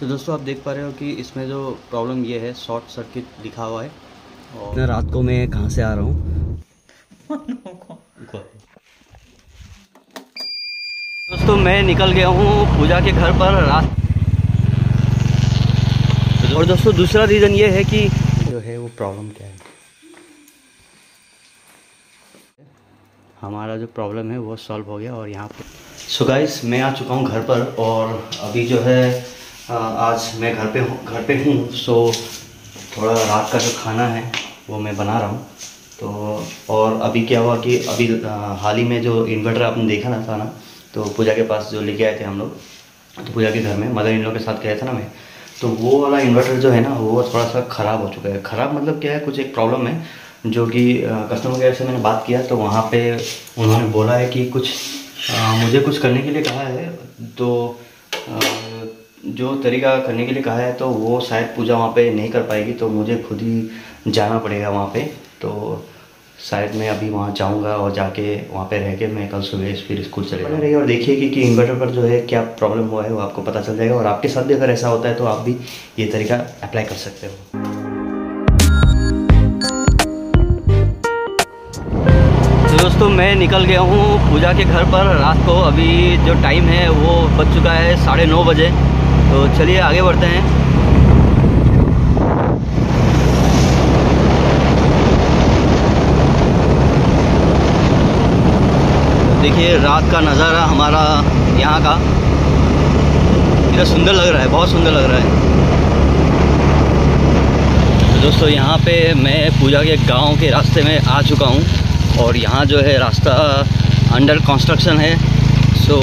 तो दोस्तों आप देख पा रहे हो कि इसमें जो प्रॉब्लम ये है शॉर्ट सर्किट लिखा हुआ है और रात को मैं कहाँ से आ रहा हूँ? दोस्तों मैं निकल गया हूँ पूजा के घर पर रात और दोस्तों दूसरा रीज़न ये है कि जो है वो प्रॉब्लम क्या है? हमारा जो प्रॉब्लम है वो सॉल्व हो गया और यहाँ पर सो गाइस मैं आ चुका हूँ घर पर और अभी जो है आज मैं घर पे हूँ घर पे हूँ सो थोड़ा रात का जो खाना है वो मैं बना रहा हूँ। तो और अभी क्या हुआ कि अभी हाल ही में जो इन्वर्टर आपने देखा ना था ना तो पूजा के पास जो लेके आए थे हम लोग तो पूजा के घर में मदर इन लोग के साथ गया था ना मैं तो वो वाला इन्वर्टर जो है ना वो थोड़ा सा ख़राब हो चुका है। ख़राब मतलब क्या है कुछ एक प्रॉब्लम है जो कि कस्टमर केयर से मैंने बात किया तो वहाँ पे उन्होंने बोला है कि कुछ आ, मुझे कुछ करने के लिए कहा है तो आ, जो तरीका करने के लिए कहा है तो वो शायद पूजा वहाँ पे नहीं कर पाएगी तो मुझे खुद ही जाना पड़ेगा वहाँ पे। तो शायद मैं अभी वहाँ जाऊँगा और जाके वहाँ पे रह के मैं कल सुबह फिर स्कूल चले रही और देखिए कि, कि इन्वर्टर पर जो है क्या प्रॉब्लम हुआ है वो आपको पता चल जाएगा। और आपके साथ भी अगर ऐसा होता है तो आप भी ये तरीका अप्लाई कर सकते हो। तो दोस्तों मैं निकल गया हूँ पूजा के घर पर। रात को अभी जो टाइम है वो बज चुका है साढ़े नौ बजे। तो चलिए आगे बढ़ते हैं। देखिए, रात का नज़ारा हमारा यहाँ का। कितना सुंदर लग रहा है, बहुत सुंदर लग रहा है। तो दोस्तों, यहाँ पे मैं पूजा के गाँव के रास्ते में आ चुका हूँ और यहाँ जो है रास्ता अंडर कंस्ट्रक्शन है। सो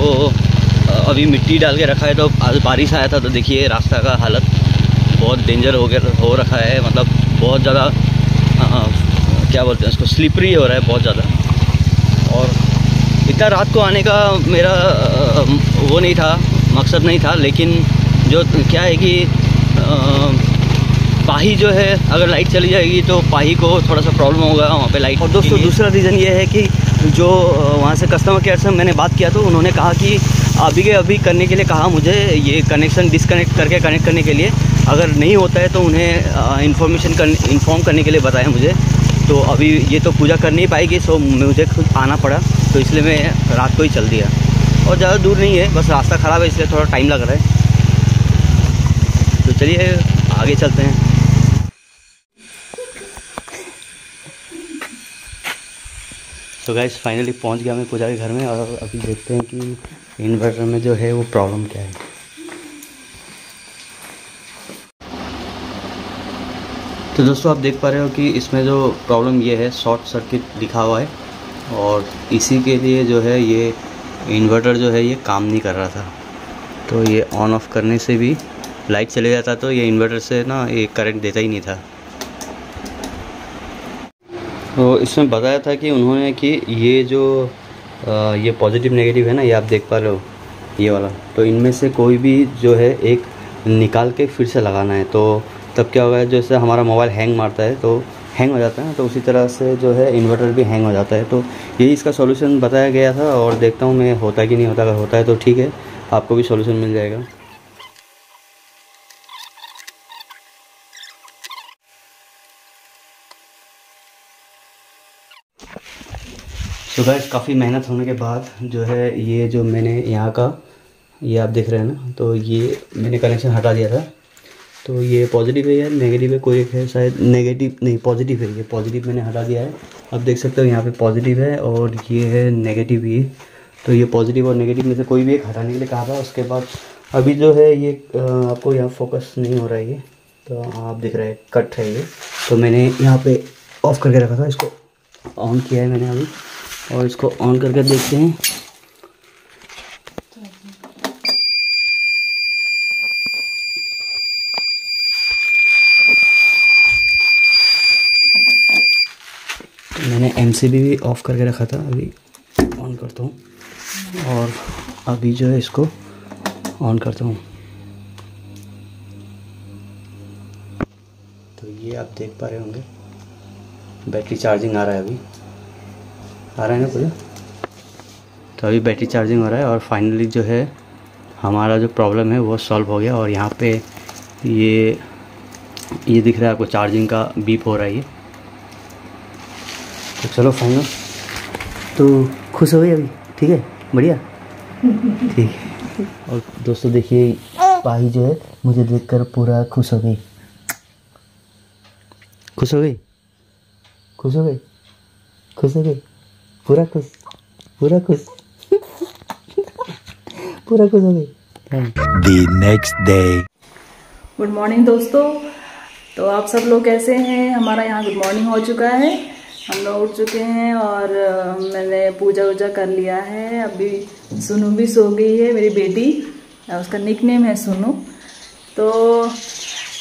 अभी मिट्टी डाल के रखा है तो आज बारिश आया था तो देखिए रास्ता का हालत बहुत डेंजर हो गया हो रखा है। मतलब बहुत ज़्यादा क्या बोलते हैं उसको स्लिपरी हो रहा है बहुत ज़्यादा। और इतना रात को आने का मेरा वो नहीं था मकसद नहीं था लेकिन जो क्या है कि पाही जो है अगर लाइट चली जाएगी तो पाही को थोड़ा सा प्रॉब्लम होगा वहाँ पे लाइट और दोस्तों दूसरा रीज़न ये है कि जो वहाँ से कस्टमर केयर से मैंने बात किया तो उन्होंने कहा कि अभी के, अभी करने के लिए कहा मुझे ये कनेक्शन डिसकनेक्ट करके कनेक्ट करने के लिए। अगर नहीं होता है तो उन्हें इन्फॉर्मेशन कर इन्फॉर्म करने के लिए बताया मुझे। तो अभी ये तो पूजा कर नहीं पाएगी सो मुझे खुद आना पड़ा। तो इसलिए मैं रात को ही चल दिया। और ज़्यादा दूर नहीं है, बस रास्ता ख़राब है, इसलिए थोड़ा टाइम लग रहा है। तो चलिए, आगे चलते हैं। तो गैस फाइनली पहुँच गया मैं पूजा के घर में और अभी देखते हैं कि इन्वर्टर में जो है वो प्रॉब्लम क्या है। तो दोस्तों, आप देख पा रहे हो कि इसमें जो प्रॉब्लम ये है शॉर्ट सर्किट लिखा हुआ है और इसी के लिए जो है ये इन्वर्टर जो है ये काम नहीं कर रहा था। तो ये ऑन ऑफ़ करने से भी लाइट चले जाता तो ये इन्वर्टर से ना ये करंट देता ही नहीं था। तो इसमें बताया था कि उन्होंने कि ये जो आ, ये पॉजिटिव नेगेटिव है ना ये आप देख पा रहे हो ये वाला। तो इनमें से कोई भी जो है एक निकाल के फिर से लगाना है। तो तब क्या होगा जैसे हमारा मोबाइल हैंग मारता है तो हैंग हो जाता है तो उसी तरह से जो है इन्वर्टर भी हैंग हो जाता है। तो यही इसका सॉल्यूशन बताया गया था और देखता हूँ मैं होता कि नहीं होता। अगर होता है तो ठीक है आपको भी सॉल्यूशन मिल जाएगा। तो गैस काफ़ी मेहनत होने के बाद जो है ये जो मैंने यहाँ का, ये आप देख रहे हैं ना तो ये मैंने कनेक्शन हटा दिया था। तो ये पॉजिटिव है या नेगेटिव है, कोई एक है, शायद नेगेटिव नहीं पॉजिटिव है, ये पॉजिटिव मैंने हटा दिया है। अब देख सकते हो यहाँ पे पॉजिटिव है और ये है नेगेटिव ये तो ये पॉजिटिव और नेगेटिव में से कोई भी एक हटाने के लिए कहा था, उसके बाद अभी जो है ये आपको यहाँ फोकस नहीं हो रहा है ये। तो आप देख रहे हैं कट है ये। तो मैंने यहाँ पे ऑफ़ करके रखा था, इसको ऑन किया है मैंने अभी। और इसको ऑन करके देखते हैं। मैंने एमसीबी भी ऑफ़ करके रखा था, अभी ऑन करता हूँ। और अभी जो है इसको ऑन करता हूँ। तो ये आप देख पा रहे होंगे, बैटरी चार्जिंग आ रहा है अभी। आ रहा है ना पूरा तो अभी बैटरी चार्जिंग हो रहा है और फाइनली जो है हमारा जो प्रॉब्लम है वो सॉल्व हो गया और यहाँ पे ये ये दिख रहा है आपको चार्जिंग का बीप हो रहा है ये। तो चलो फाइनल तो खुश हो गई अभी? ठीक है? बढ़िया? ठीक है। और दोस्तों देखिए पाही जो है मुझे देखकर पूरा खुश हो गई। खुश हो गई? खुश हो गई? खुश हो गई? पूरा खुश पूरा खुश पूरा खुश हो गई The next day. Good morning दोस्तों। तो आप सब लोग कैसे हैं? हमारा यहाँ गुड मॉर्निंग हो चुका है। हम लोग उठ चुके हैं और मैंने पूजा वूजा कर लिया है। अभी सुनू भी सो गई है मेरी बेटी। उसका निक नेम है सुनू। तो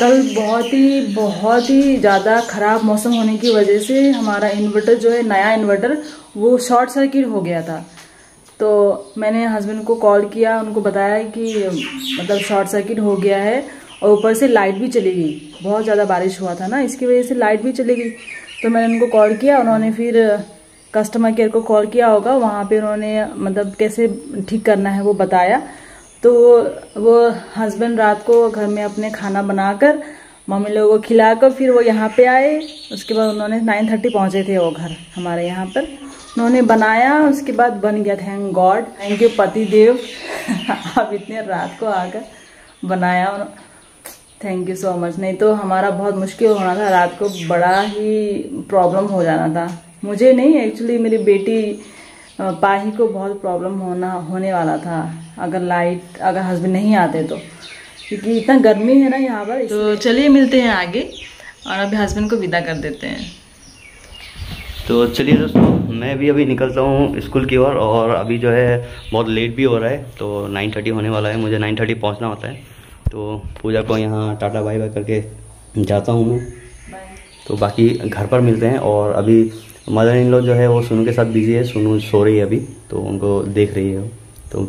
कल बहुत ही बहुत ही ज़्यादा ख़राब मौसम होने की वजह से हमारा इन्वर्टर जो है नया इन्वर्टर वो शॉर्ट सर्किट हो गया था। तो मैंने हस्बैंड को कॉल किया, उनको बताया कि मतलब शॉर्ट सर्किट हो गया है और ऊपर से लाइट भी चली गई। बहुत ज़्यादा बारिश हुआ था ना, इसकी वजह से लाइट भी चली गई। तो मैंने उनको कॉल किया, उन्होंने फिर कस्टमर केयर को कॉल किया होगा। वहाँ पे उन्होंने मतलब कैसे ठीक करना है वो बताया। तो वो हस्बैंड रात को घर में अपने खाना बनाकर, मम्मी लोगों को खिलाकर फिर वो यहाँ पे आए। उसके बाद उन्होंने नाइन थर्टी पहुँचे थे वो घर, हमारे यहाँ पर। उन्होंने बनाया उसके बाद बन गया थैंक गॉड थैंक यू पति देव। आप इतने रात को आकर बनाया थैंक यू सो मच नहीं तो हमारा बहुत मुश्किल होना था रात को बड़ा ही प्रॉब्लम हो जाना था। मुझे नहीं एक्चुअली मेरी बेटी पाही को बहुत प्रॉब्लम होना होने वाला था। अगर लाइट अगर हस्बैंड नहीं आते तो। क्योंकि इतना गर्मी है ना यहाँ पर तो चलिए मिलते हैं आगे और अभी हस्बैंड को विदा कर देते हैं। तो चलिए दोस्तों मैं भी अभी निकलता हूँ स्कूल की ओर और अभी जो है बहुत लेट भी हो रहा है तो 9:30 होने वाला है मुझे 9:30 पहुँचना होता है। तो पूजा को यहाँ टाटा बाई बाय करके जाता हूँ मैं। तो बाकी घर पर मिलते हैं और अभी मदर इन लॉ जो है वो सोनू के साथ बिज़ी है सोनू सो रही है अभी तो उनको देख रही है तो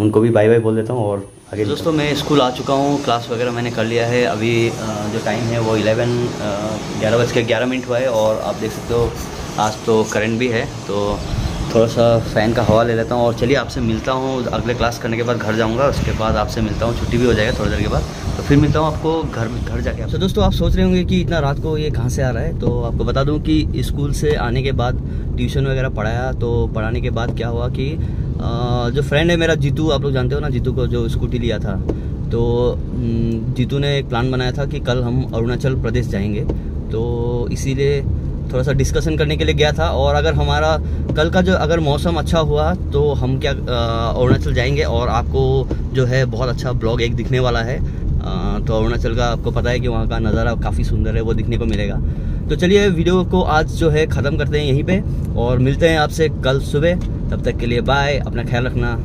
उनको भी बाय बाय बोल देता हूँ और आगे दोस्तों मैं स्कूल आ चुका हूँ क्लास वगैरह मैंने कर लिया है। अभी जो टाइम है वो इलेवन ग्यारह बज के ग्यारह मिनट हुआ है और आप देख सकते हो आज तो करंट भी है तो थोड़ा सा फ़ैन का हवा ले लेता हूँ और चलिए आपसे मिलता हूँ, अगले क्लास करने के बाद घर जाऊँगा, उसके बाद आपसे मिलता हूँ, छुट्टी भी हो जाएगा थोड़ी देर के बाद तो फिर मिलता हूँ आपको घर घर जाके तो दोस्तों, आप सोच रहे होंगे कि इतना रात को ये कहाँ से आ रहा है तो आपको बता दूँ कि स्कूल से आने के बाद ट्यूशन वगैरह पढ़ाया तो पढ़ाने के बाद क्या हुआ कि जो फ्रेंड है मेरा जीतू, आप लोग जानते हो ना, जीतू को जो स्कूटी लिया था तो जीतू ने एक प्लान बनाया था कि कल हम अरुणाचल प्रदेश जाएँगे तो इसीलिए थोड़ा सा डिस्कशन करने के लिए गया था और अगर हमारा कल का जो अगर मौसम अच्छा हुआ तो हम क्या अरुणाचल जाएँगे और आपको जो है बहुत अच्छा ब्लॉग एक दिखने वाला है। अ, तो अरुणाचल का आपको पता है कि वहाँ का नज़ारा काफ़ी सुंदर है वो दिखने को मिलेगा। तो चलिए वीडियो को आज जो है ख़त्म करते हैं यहीं पे और मिलते हैं आपसे कल सुबह। तब तक के लिए बाय अपना ख्याल रखना।